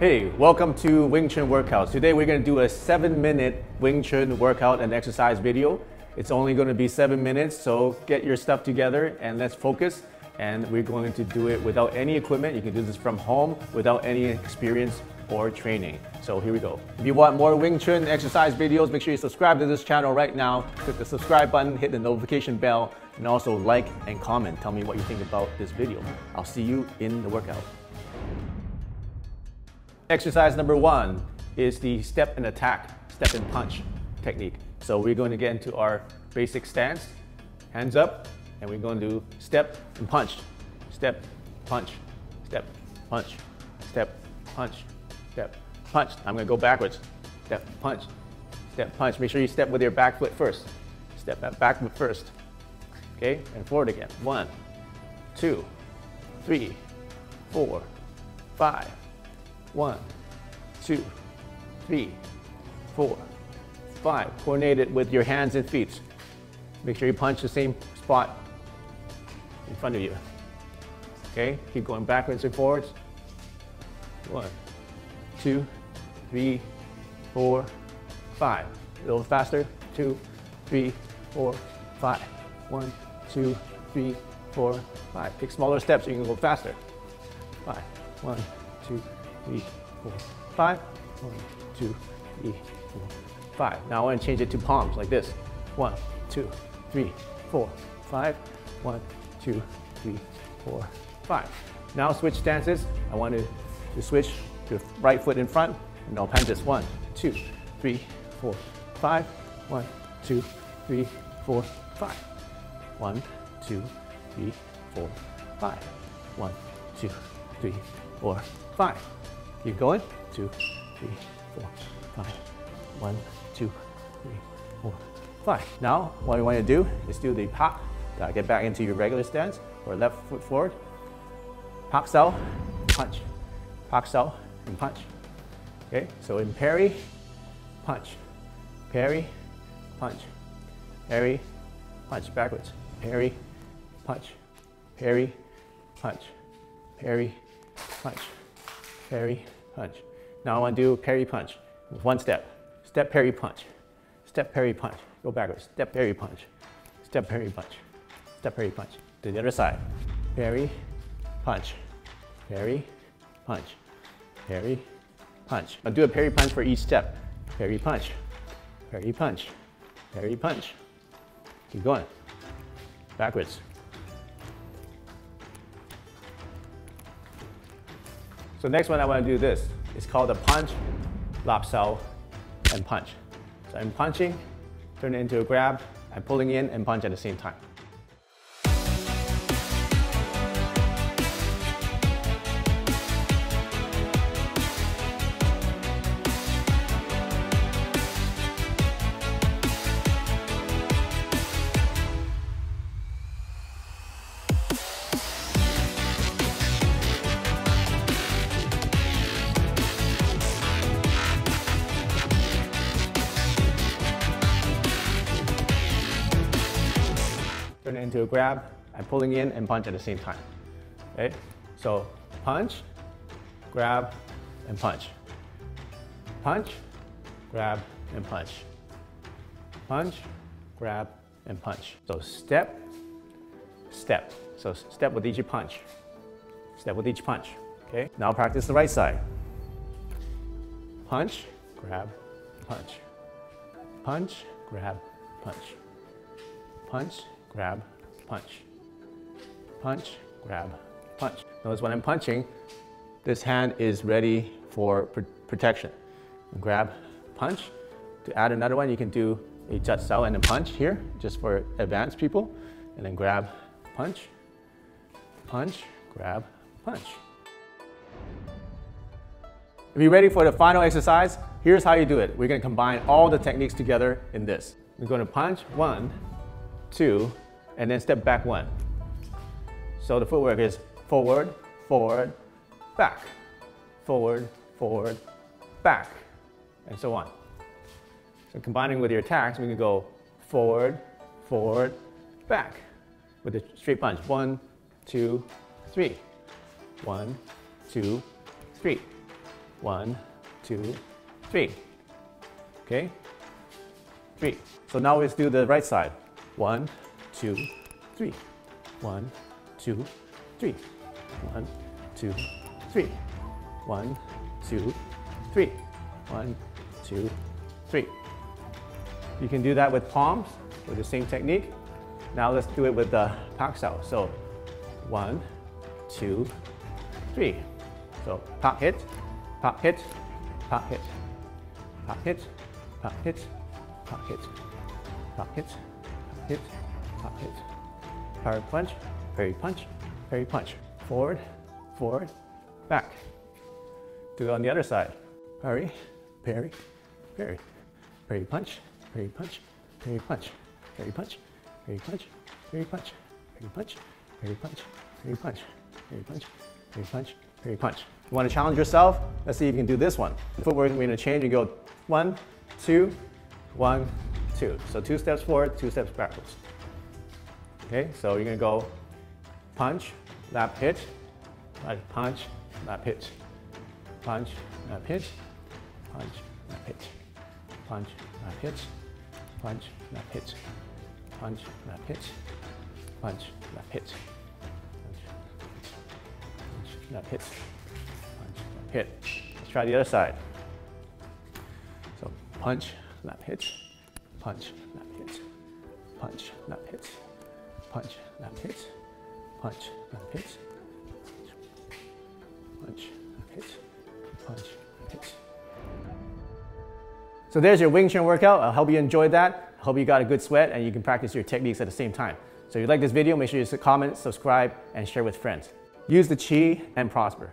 Hey, welcome to Wing Chun Workouts. Today we're going to do a seven minute Wing Chun workout and exercise video. It's only going to be seven minutes, so get your stuff together and let's focus. And we're going to do it without any equipment. You can do this from home without any experience or training. So here we go. If you want more Wing Chun exercise videos, make sure you subscribe to this channel right now. Click the subscribe button, hit the notification bell, and also like and comment. Tell me what you think about this video. I'll see you in the workout. Exercise number one is the step and attack, step and punch technique. So we're going to get into our basic stance, hands up, and we're going to step and punch, step, punch, step, punch, step, punch, step, punch. I'm going to go backwards, step, punch, step, punch. Make sure you step with your back foot first. Step back foot first. Okay, and forward again. One, two, three, four, five, one, two, three, four, five. Coordinate it with your hands and feet. Make sure you punch the same spot in front of you. Okay, keep going backwards and forwards. One, two, three, four, five. A little faster. Two, three, four, five. One, two, three, four, five. Take smaller steps so you can go faster. Five. One, two, three, four, five. One, two, three, four, five. Now I want to change it to palms like this. One, two, three, four, five. One, two, three, four, five. Now switch stances. I want to, to switch to right foot in front and I'll punch this. One, two, three, four, five. One, two, three, four, five. One, two, three, four, five. One, two, three, four, five. Keep going. Two, three, four, five. One, two, three, four, five. Now, what you want to do is do the pop. Uh, get back into your regular stance or left foot forward. Pak sao, punch. Pak sao, and punch. Okay, so in parry, punch. Parry, punch. Parry, punch backwards. Parry, punch. Parry, punch. Parry, punch parry, punch. Now I want to do parry punch one step. Step parry punch. Step parry punch. Go backwards. Step parry punch. Step parry punch. Step parry punch. To the other side. Parry, punch. Parry, punch. Parry, punch. I'll do a parry punch for each step. Parry punch. Parry punch. Parry punch. Keep going. Backwards. So next one I want to do this. It's called a punch, lap sao, and punch. So I'm punching, turn it into a grab, I'm pulling in and punch at the same time. Into a grab, I'm pulling in and punch at the same time. Okay? So punch, grab, and punch. Punch, grab, and punch. Punch, grab, and punch. So step, step. So step with each punch. Step with each punch. Okay? Now practice the right side. Punch, grab, punch. Punch, grab, punch. Punch, grab, punch. Punch, grab, punch. Notice when I'm punching, this hand is ready for pr protection. Grab, punch. To add another one, you can do a jut sao and a punch here, just for advanced people. And then grab, punch, punch, grab, punch. If you're ready for the final exercise, here's how you do it. We're gonna combine all the techniques together in this. We're gonna punch, one, two, and then step back one. So the footwork is forward, forward, back, forward, forward, back, and so on. So combining with your attacks, we can go forward, forward, back with a straight punch. One, two, three. One, two, three. One, two, three. Okay? Three. So now let's do the right side. One, two, three. One, two, three. One, two, three. One, two, three. One, two, three. You can do that with palms with the same technique. Now let's do it with the pak sao. So one, two, three. So pak hit, pak hit, pak hit, pak hit, pak hit, pak hit, pak hit, pak hit. Pak hit. Parry punch, parry punch, parry punch. Forward, forward, back. Do it on the other side. Parry, parry, parry. Parry punch, parry punch, parry punch, parry punch, parry punch, parry punch, parry punch, parry punch, parry punch, parry punch, parry punch, parry punch. You want to challenge yourself? Let's see if you can do this one. Footwork, we're going to change and go one, two, one, two. So two steps forward, two steps backwards. Okay, so you're to go punch, lap hit, right, punch, lap hit, punch, lap hit, punch, lap hit, punch, lap hit, punch, lap hit, punch, lap hit, punch, lap hit, punch, lap hit, punch, lap hit. Let's try the other side. So punch, lap hit, punch, lap hit, punch, lap hit, punch, lap hit, punch, lap hit, punch, lap hit, punch, lap hit. So there's your Wing Chun workout. I hope you enjoyed that. I hope you got a good sweat and you can practice your techniques at the same time. So if you like this video, make sure you comment, subscribe, and share with friends. Use the Chi and prosper.